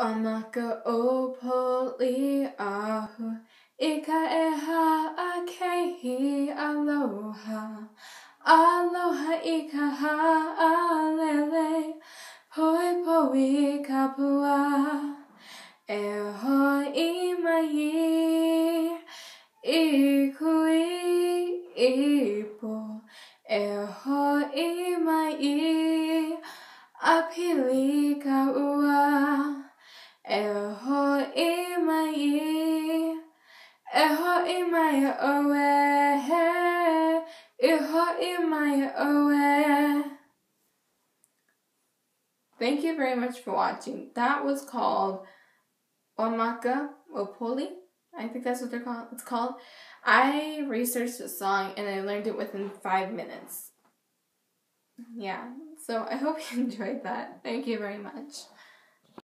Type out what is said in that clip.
Amaka o poli ahu Ika eha akehi aloha. Aloha ika ha alele Hoi poi kapua. E hoi imai I kui ipo. E hoi mai Apili ka ua E hoi mai E hoi mai oe E hoi mai oe Thank you very much for watching. That was called Omaka Opoli. I think that's what they're called. It's called. I researched the song and I learned it within five minutes. Yeah. So I hope you enjoyed that. Thank you very much.